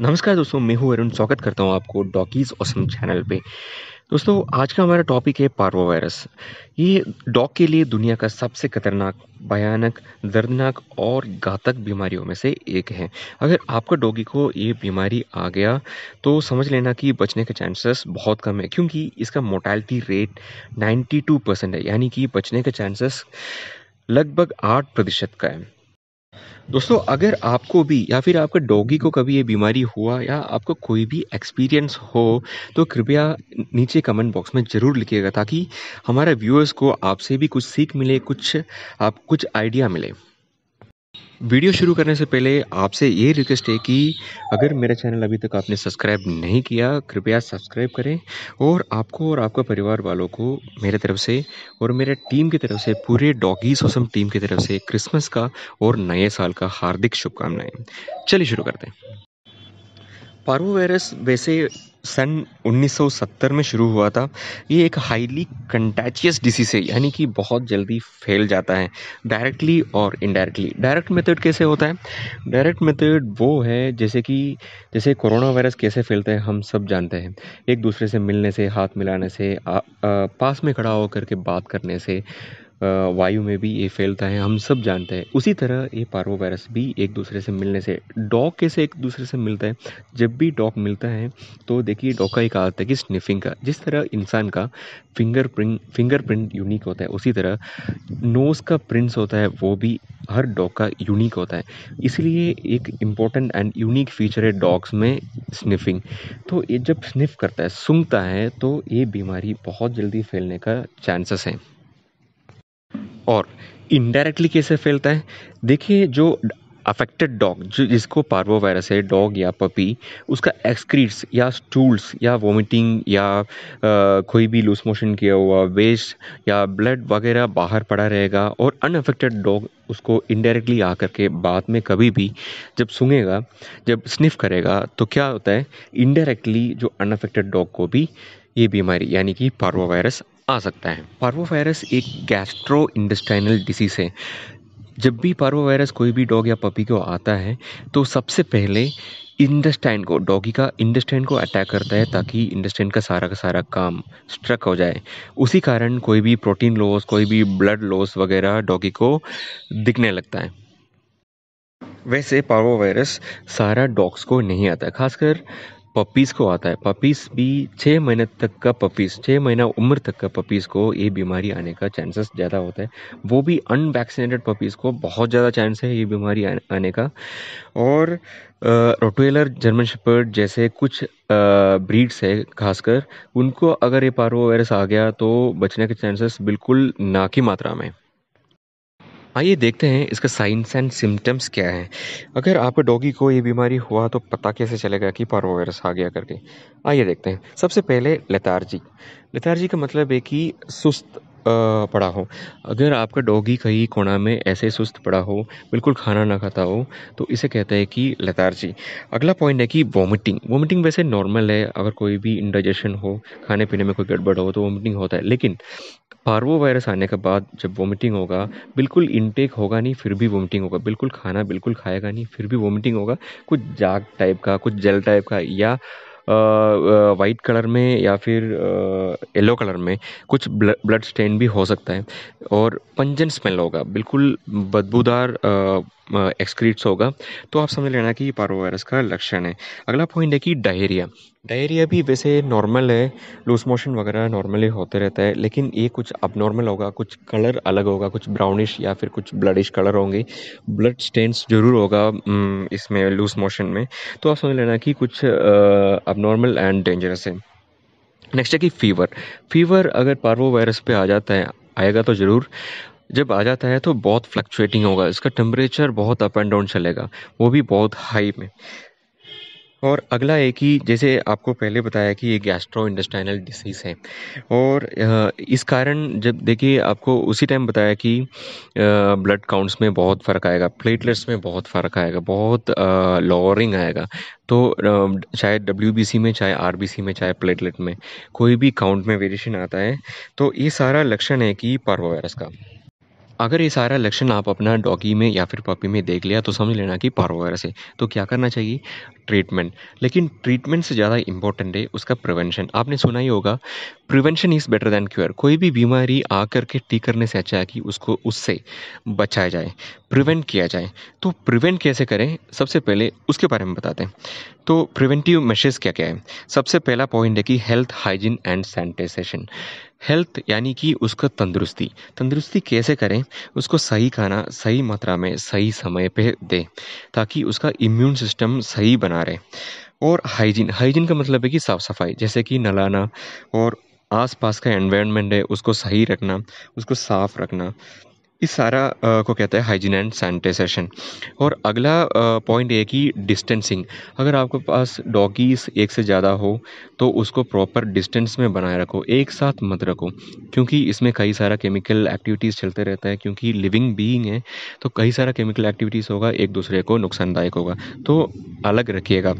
नमस्कार दोस्तों, मैं हूँ अरुण। स्वागत करता हूँ आपको डॉकीज ऑसम चैनल पे। दोस्तों, आज का हमारा टॉपिक है पार्वो वायरस ये डॉग के लिए दुनिया का सबसे खतरनाक, भयानक, दर्दनाक और घातक बीमारियों में से एक है। अगर आपका डॉगी को ये बीमारी आ गया तो समझ लेना कि बचने के चांसेस बहुत कम है, क्योंकि इसका मोर्टैलिटी रेट 92 परसेंट है, यानी कि बचने के चांसेस लगभग आठ प्रतिशत का है। दोस्तों, अगर आपको भी या फिर आपके डॉगी को कभी ये बीमारी हुआ या आपको कोई भी एक्सपीरियंस हो तो कृपया नीचे कमेंट बॉक्स में ज़रूर लिखिएगा ताकि हमारे व्यूअर्स को आपसे भी कुछ सीख मिले, कुछ आप, कुछ आइडिया मिले। वीडियो शुरू करने से पहले आपसे ये रिक्वेस्ट है कि अगर मेरा चैनल अभी तक आपने सब्सक्राइब नहीं किया, कृपया सब्सक्राइब करें और आपको और आपका परिवार वालों को मेरे तरफ़ से और मेरे टीम की तरफ़ से, पूरे डॉगी सोसम टीम की तरफ़ से क्रिसमस का और नए साल का हार्दिक शुभकामनाएँ। चलिए शुरू करते हैं। पार्वो वायरस वैसे सन 1970 में शुरू हुआ था। ये एक हाईली कंटैचियस डिसीज है यानी कि बहुत जल्दी फैल जाता है डायरेक्टली और इनडायरेक्टली डायरेक्ट मेथड कैसे होता है? डायरेक्ट मेथड वो है जैसे कि जैसे कोरोना वायरस कैसे फैलता है हम सब जानते हैं। एक दूसरे से मिलने से हाथ मिलाने से आ, आ, पास में खड़ा होकर के बात करने से वायु में भी ये फैलता है, हम सब जानते हैं। उसी तरह ये पार्वो वायरस भी एक दूसरे से मिलने से डॉग कैसे एक दूसरे से मिलता है। जब भी डॉग मिलता है तो देखिए डॉग का एक आदत है कि स्निफिंग का, जिस तरह इंसान का fingerprint fingerprint unique होता है, उसी तरह नोज़ का प्रिंट्स होता है, वो भी हर डॉग का यूनिक होता है। इसलिए एक इंपॉर्टेंट एंड यूनिक फीचर है डॉग्स में स्निफिंग। तो ये जब स्निफ करता है, सूंघता है तो ये बीमारी बहुत जल्दी फैलने का चांसेस हैं। और इनडायरेक्टली कैसे फैलता है? देखिए जो अफेक्टेड डॉग जो जिसको पार्वो वायरस है डॉग या पपी उसका एक्सक्रीट्स या स्टूल्स या वोमिटिंग या आ, कोई भी लूज मोशन किया हुआ वेस्ट या ब्लड वगैरह बाहर पड़ा रहेगा और अनअफेक्टेड डॉग उसको इनडायरेक्टली आकर के बाद में कभी भी जब सूंघेगा जब स्निफ करेगा तो क्या होता है? इनडायरेक्टली जो अनअफेक्टेड डॉग को भी ये बीमारी यानी कि पार्वो वायरस आ सकता है। पार्वो वायरस एक गैस्ट्रो इंडस्टाइनल डिसीज़ है। जब भी पार्वो वायरस कोई भी डॉग या पपी को आता है तो सबसे पहले इंडस्टाइन को डॉगी का इंडस्टाइन को अटैक करता है ताकि इंडस्टाइन का सारा का सारा काम स्ट्रक हो जाए। उसी कारण कोई भी प्रोटीन लॉस कोई भी ब्लड लॉस वगैरह डॉगी को दिखने लगता है। वैसे पार्वो वायरस सारा डॉग्स को नहीं आता। खासकर पपीज़ को आता है। पपीज़ भी छः महीने तक का पपीज़ छः महीना उम्र तक का पपीज़ को ये बीमारी आने का चांसेस ज़्यादा होता है। वो भी अनवैक्सीनेटेड पपीज़ को बहुत ज़्यादा चांस है ये बीमारी आने का। और रोटवेलर जर्मन शेपर्ड जैसे कुछ ब्रीड्स है खासकर, उनको अगर ये पारो वायरस आ गया तो बचने के चांसेस बिल्कुल ना की मात्रा में। आइए देखते हैं इसका साइंस एंड सिम्टम्स क्या हैं। अगर आपके डॉगी को ये बीमारी हुआ तो पता कैसे चलेगा कि पारो वायरस आ गया करके? आइए देखते हैं। सबसे पहले लेतार्जी लेतार्जी का मतलब है कि सुस्त पड़ा हो। अगर आपका डॉगी कहीं कोना में ऐसे सुस्त पड़ा हो, बिल्कुल खाना ना खाता हो तो इसे कहते हैं कि लतारजी। अगला पॉइंट है कि वॉमिटिंग वॉमिटिंग वैसे नॉर्मल है, अगर कोई भी इंडाइजेशन हो खाने पीने में कोई गड़बड़ हो तो वॉमिटिंग होता है। लेकिन पार्वो वायरस आने के बाद जब वोमिटिंग होगा, बिल्कुल इनटेक होगा नहीं, फिर भी वोमिटिंग होगा। बिल्कुल खाना बिल्कुल खाएगा नहीं, फिर भी वोमिटिंग होगा। कुछ जाग टाइप का, कुछ जेल टाइप का, या वाइट कलर में या फिर येलो कलर में कुछ ब्लड स्टेन भी हो सकता है। और पंजन स्मेल होगा। बिल्कुल बदबूदार एक्सक्रीट्स होगा। तो आप समझ लेना कि पारो वायरस का लक्षण है। अगला पॉइंट है कि डायरिया डायरिया भी वैसे नॉर्मल है लूज मोशन वगैरह नॉर्मली होते रहता है, लेकिन ये कुछ अब नॉर्मल होगा, कुछ कलर अलग होगा, कुछ ब्राउनिश या फिर कुछ ब्लडिश कलर होंगे। ब्लड स्टेन्स ज़रूर होगा इसमें लूज मोशन में। तो आप समझ लेना कि कुछ अब नॉर्मल एंड डेंजरस है। नेक्स्ट है कि फीवर फीवर अगर पार्वो वायरस पे आ जाता है, आएगा तो ज़रूर। जब आ जाता है तो बहुत फ्लक्चुएटिंग होगा। इसका टेम्परेचर बहुत अप एंड डाउन चलेगा। वो भी बहुत हाई में। और अगला एक ही जैसे आपको पहले बताया कि ये गैस्ट्रो इंडस्टाइनल डिसीज़ है। और इस कारण जब देखिए आपको उसी टाइम बताया कि ब्लड काउंट्स में बहुत फ़र्क आएगा प्लेटलेट्स में बहुत फ़र्क आएगा, बहुत लोअरिंग आएगा। तो चाहे डब्ल्यू में, चाहे आरबीसी में, चाहे प्लेटलेट में, कोई भी काउंट में वेरिएशन आता है। तो ये सारा लक्षण है कि पार्वो वायरस का। अगर ये सारा लक्षण आप अपना डॉगी में या फिर पपी में देख लिया तो समझ लेना कि पारोवायरस है तो क्या करना चाहिए? ट्रीटमेंट लेकिन ट्रीटमेंट से ज़्यादा इंपॉर्टेंट है उसका प्रिवेंशन आपने सुना ही होगा prevention is better than cure कोई भी बीमारी आकर के ठीक करने से अच्छा है कि उसको उससे बचाया जाए प्रिवेंट किया जाए। तो प्रिवेंट कैसे करें? सबसे पहले उसके बारे में बताते हैं। तो प्रिवेंटिव मेशर्स क्या क्या है? सबसे पहला पॉइंट है कि health hygiene and sanitisation health यानी कि उसका तंदुरुस्ती। तंदुरुस्ती कैसे करें? उसको सही खाना सही मात्रा में, सही समय पे दें, ताकि उसका इम्यून सिस्टम सही बना रहे और हाइजीन हाइजीन का मतलब है कि साफ़ सफ़ाई, जैसे कि नलाना और आसपास का एनवायरनमेंट है, उसको सही रखना, उसको साफ़ रखना। इस सारा आ, को कहते हैं हाइजीन एंड सैनिटाइजेशन और अगला पॉइंट ये कि डिस्टेंसिंग अगर आपके पास डॉगीज एक से ज़्यादा हो तो उसको प्रॉपर डिस्टेंस में बनाए रखो एक साथ मत रखो क्योंकि इसमें कई सारा केमिकल एक्टिविटीज़ चलते रहता है क्योंकि लिविंग बीइंग है तो कई सारा केमिकल एक्टिविटीज़ होगा एक दूसरे को नुकसानदायक होगा. तो अलग रखिएगा.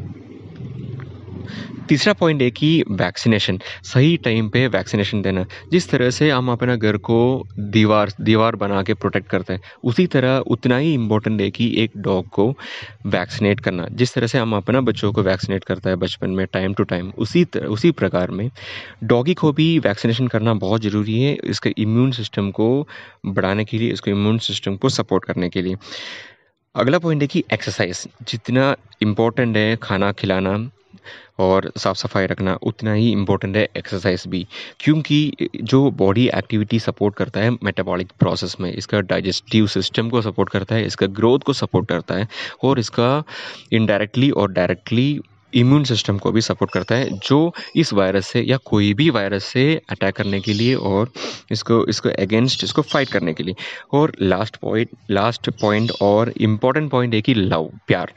तीसरा पॉइंट है कि वैक्सीनेशन सही टाइम पे वैक्सीनेशन देना। जिस तरह से हम अपना घर को दीवार दीवार बना के प्रोटेक्ट करते हैं, उसी तरह उतना ही इम्पोर्टेंट है कि एक डॉग को वैक्सीनेट करना। जिस तरह से हम अपना बच्चों को वैक्सीनेट करता है बचपन में टाइम टू टाइम उसी तरह उसी प्रकार में डॉगी को भी वैक्सीनेशन करना बहुत ज़रूरी है इसके इम्यून सिस्टम को बढ़ाने के लिए, इसको इम्यून सिस्टम को सपोर्ट करने के लिए। अगला पॉइंट है कि एक्सरसाइज जितना इम्पोर्टेंट है खाना खिलाना और साफ़ सफ़ाई रखना उतना ही इम्पोर्टेंट है एक्सरसाइज भी, क्योंकि जो बॉडी एक्टिविटी सपोर्ट करता है मेटाबॉलिक प्रोसेस में, इसका डाइजेस्टिव सिस्टम को सपोर्ट करता है, इसका ग्रोथ को सपोर्ट करता है और इसका इनडायरेक्टली और डायरेक्टली इम्यून सिस्टम को भी सपोर्ट करता है, जो इस वायरस से या कोई भी वायरस से अटैक करने के लिए और इसको इसको अगेंस्ट इसको फाइट करने के लिए। और लास्ट पॉइंट लास्ट पॉइंट और इंपॉर्टेंट पॉइंट है कि लव प्यार।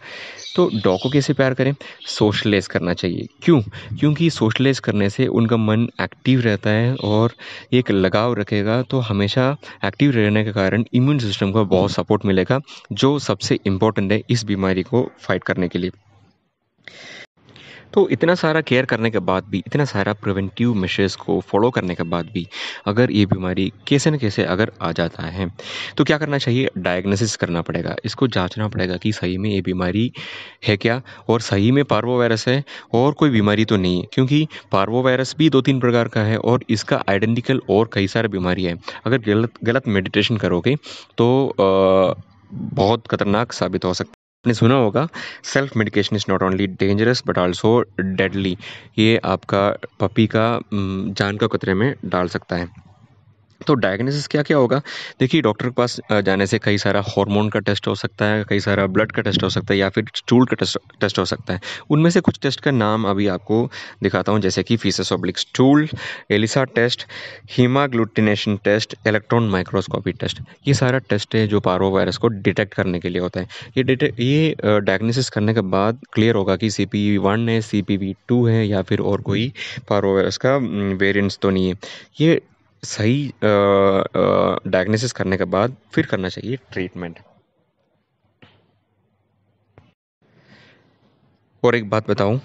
तो डॉग को कैसे प्यार करें? सोशलाइज करना चाहिए। क्यों? क्योंकि सोशलाइज करने से उनका मन एक्टिव रहता है और एक लगाव रखेगा तो हमेशा एक्टिव रहने के कारण इम्यून सिस्टम को बहुत सपोर्ट मिलेगा, जो सबसे इम्पोर्टेंट है इस बीमारी को फाइट करने के लिए। तो इतना सारा केयर करने के बाद भी इतना सारा प्रिवेंटिव मेशर्स को फॉलो करने के बाद भी अगर ये बीमारी कैसे न कैसे अगर आ जाता है तो क्या करना चाहिए? डायग्नोसिस करना पड़ेगा। इसको जांचना पड़ेगा कि सही में ये बीमारी है क्या? और सही में पार्वो वायरस है और कोई बीमारी तो नहीं है क्योंकि पार्वो वायरस भी दो तीन प्रकार का है और इसका आइडेंटिकल और कई सारे बीमारी है। अगर गलत गलत मेडिटेशन करोगे तो आ, बहुत खतरनाक साबित हो सकता आपने सुना होगा self medication is not only dangerous but also deadly ये आपका पपी का जान का खतरे में डाल सकता है। तो डायग्नोसिस क्या क्या होगा? देखिए डॉक्टर के पास जाने से कई सारा हार्मोन का टेस्ट हो सकता है, कई सारा ब्लड का टेस्ट हो सकता है या फिर स्टूल का टेस्ट टेस्ट हो सकता है। उनमें से कुछ टेस्ट का नाम अभी आपको दिखाता हूँ, जैसे कि faeces oblique stool ELISA test haemagglutination test electron microscopy test ये सारा टेस्ट है जो पारो वायरस को डिटेक्ट करने के लिए होता है। ये डिटेक्ट ये डायग्नोसिस करने के बाद क्लियर होगा कि सी पी वन है सी पी वी टू है या फिर और कोई पारो वायरस का वेरियंट्स तो नहीं है। ये सही डायग्नोसिस करने के बाद फिर करना चाहिए ट्रीटमेंट और एक बात बताऊँ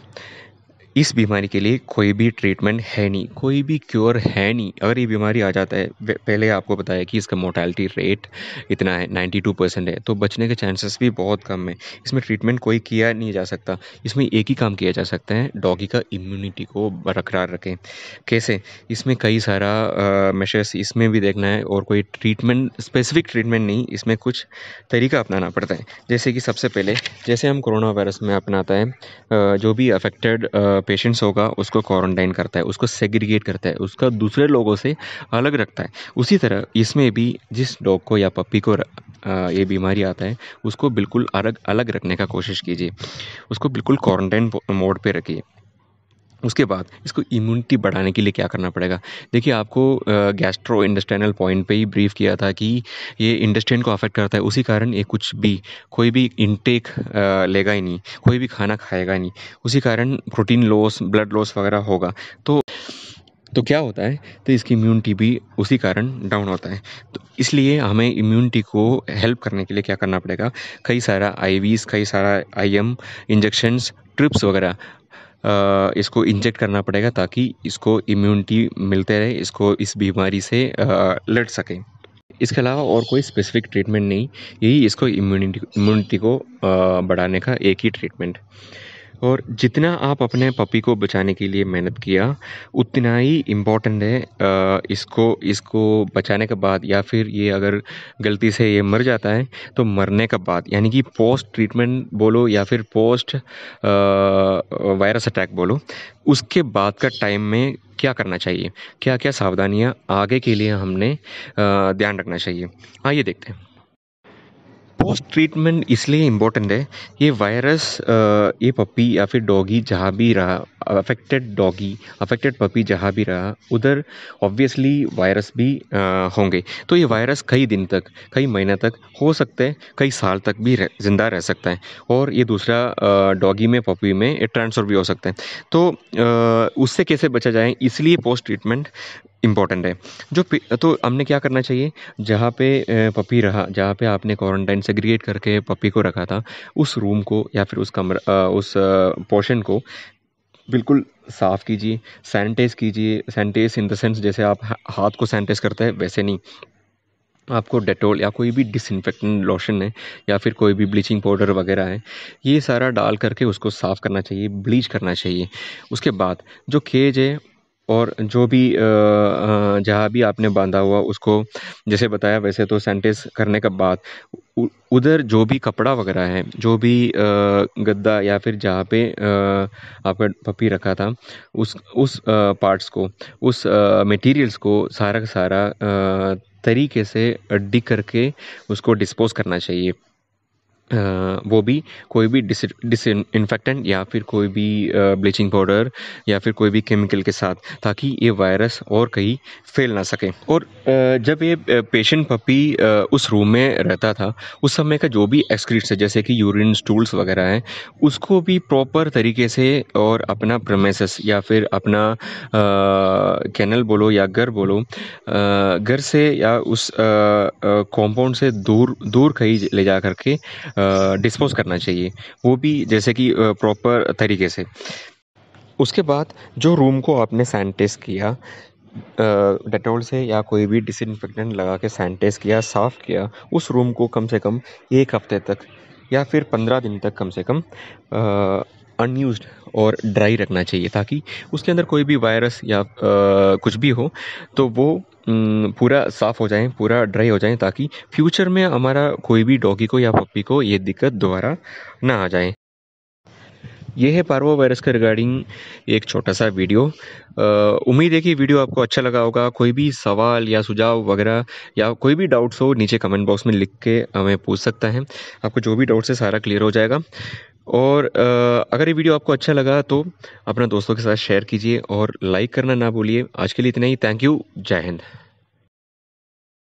इस बीमारी के लिए कोई भी ट्रीटमेंट है नहीं, कोई भी क्योर है नहीं। अगर ये बीमारी आ जाता है पहले आपको बताया कि इसका मोर्टैलिटी रेट इतना है 92 परसेंट है तो बचने के चांसेस भी बहुत कम है। इसमें ट्रीटमेंट कोई किया नहीं जा सकता। इसमें एक ही काम किया जा सकता है डॉगी का इम्यूनिटी को बरकरार रखें। कैसे? इसमें कई सारा मेशर्स इसमें भी देखना है और कोई ट्रीटमेंट स्पेसिफिक ट्रीटमेंट नहीं, इसमें कुछ तरीका अपनाना पड़ता है। जैसे कि सबसे पहले, जैसे हम कोरोना वायरस में अपनाता है जो भी अफेक्टेड पेशेंट्स होगा, उसको क्वारंटाइन करता है, उसको सेग्रीगेट करता है, उसका दूसरे लोगों से अलग रखता है। उसी तरह इसमें भी जिस डॉग को या पप्पी को ये बीमारी आता है, उसको बिल्कुल अलग अलग रखने का कोशिश कीजिए। उसको बिल्कुल क्वारंटाइन मोड पर रखिए। उसके बाद इसको इम्यूनिटी बढ़ाने के लिए क्या करना पड़ेगा? देखिए, आपको गैस्ट्रो इंडस्टाइनल पॉइंट पे ही ब्रीफ किया था कि ये इंडस्ट्रेन को अफेक्ट करता है। उसी कारण ये कुछ भी, कोई भी इनटेक लेगा ही नहीं, कोई भी खाना खाएगा ही नहीं। उसी कारण प्रोटीन लॉस ब्लड लॉस वगैरह होगा। तो तो क्या होता है? तो इसकी इम्यूनिटी भी उसी कारण डाउन होता है। तो इसलिए हमें इम्यूनिटी को हेल्प करने के लिए क्या करना पड़ेगा? कई सारा आई कई सारा आई एम इंजेक्शंस ट्रिप्स वगैरह इसको इंजेक्ट करना पड़ेगा ताकि इसको इम्यूनिटी मिलते रहे, इसको इस बीमारी से लड़ सकें। इसके अलावा और कोई स्पेसिफिक ट्रीटमेंट नहीं, यही इसको इम्यूनिटी इम्यूनिटी को बढ़ाने का एक ही ट्रीटमेंट और जितना आप अपने पपी को बचाने के लिए मेहनत किया, उतना ही इम्पोर्टेंट है इसको इसको बचाने के बाद या फिर ये अगर गलती से ये मर जाता है तो मरने के बाद, यानी कि पोस्ट ट्रीटमेंट बोलो या फिर पोस्ट वायरस अटैक बोलो, उसके बाद का टाइम में क्या करना चाहिए? क्या क्या सावधानियाँ आगे के लिए हमने ध्यान रखना चाहिए? हाँ ये देखते हैं। पोस्ट ट्रीटमेंट इसलिए इम्पोर्टेंट है ये वायरस ये पपी या फिर डॉगी जहाँ भी रहा अफेक्टेड डॉगी अफेक्टेड पपी जहाँ भी रहा उधर ऑब्वियसली वायरस भी होंगे। तो ये वायरस कई दिन तक कई महीने तक हो सकते हैं कई साल तक भी रह, ज़िंदा रह सकता है। और ये दूसरा डॉगी में पपी में ट्रांसफ़र भी हो सकता है। तो उससे कैसे बचा जाए इसलिए पोस्ट ट्रीटमेंट इंपॉर्टेंट है। जो तो हमने क्या करना चाहिए? जहाँ पे पपी रहा, जहाँ पे आपने क्वारंटाइन सेग्रीगेट करके पपी को रखा था, उस रूम को या फिर उस कमरा उस पोर्शन को बिल्कुल साफ़ कीजिए सैनिटाइज़ कीजिए सैनिटाइज इन द सेंस जैसे आप हाथ को सैनिटाइज करते हैं, वैसे नहीं। आपको डेटोल या कोई भी डिसइनफेक्टेंट लोशन है, या फिर कोई भी ब्लीचिंग पाउडर वगैरह है, ये सारा डाल करके उसको साफ़ करना चाहिए ब्लीच करना चाहिए। उसके बाद जो केज है और जो भी जहाँ भी आपने बांधा हुआ उसको, जैसे बताया वैसे तो सैनिटाइज करने के बाद उधर जो भी कपड़ा वगैरह है, जो भी गद्दा या फिर जहाँ पे आपका पपी रखा था, उस उस पार्ट्स को, उस मटेरियल्स को सारा का सारा तरीके से अड्डी करके उसको डिस्पोज करना चाहिए। वो भी कोई भी डिस इन्फेक्टेंट या फिर कोई भी ब्लीचिंग पाउडर या फिर कोई भी केमिकल के साथ ताकि ये वायरस और कहीं फैल ना सके। और जब ये पेशेंट पपी उस रूम में रहता था, उस समय का जो भी एक्सक्रीट्स है, जैसे कि यूरिन स्टूल्स वगैरह हैं, उसको भी प्रॉपर तरीके से और अपना प्रमेसस या फिर अपना कैनल बोलो या घर बोलो घर से या उस कॉम्पाउंड से दूर दूर कहीं ले जा करके डिस्पोज करना चाहिए। वो भी जैसे कि प्रॉपर तरीके से। उसके बाद जो रूम को आपने सैनिटाइज किया डेटोल से या कोई भी डिसइनफेक्टेंट लगा के सैनिटाइज किया साफ़ किया उस रूम को कम से कम एक हफ़्ते तक या फिर पंद्रह दिन तक कम से कम अनयूज और ड्राई रखना चाहिए ताकि उसके अंदर कोई भी वायरस या आ, कुछ भी हो तो वो पूरा साफ़ हो जाए, पूरा ड्राई हो जाए ताकि फ्यूचर में हमारा कोई भी डॉगी को या पप्पी को ये दिक्कत दोबारा ना आ जाए। ये है पार्वो वायरस के रिगार्डिंग एक छोटा सा वीडियो उम्मीद है कि वीडियो आपको अच्छा लगा होगा। कोई भी सवाल या सुझाव वगैरह या कोई भी डाउट्स हो, नीचे कमेंट बॉक्स में लिख के हमें पूछ सकता है। आपको जो भी डाउट्स है सारा क्लियर हो जाएगा। और अगर ये वीडियो आपको अच्छा लगा तो अपना दोस्तों के साथ शेयर कीजिए और लाइक करना ना भूलिए। आज के लिए इतना ही। थैंक यू जय हिंद।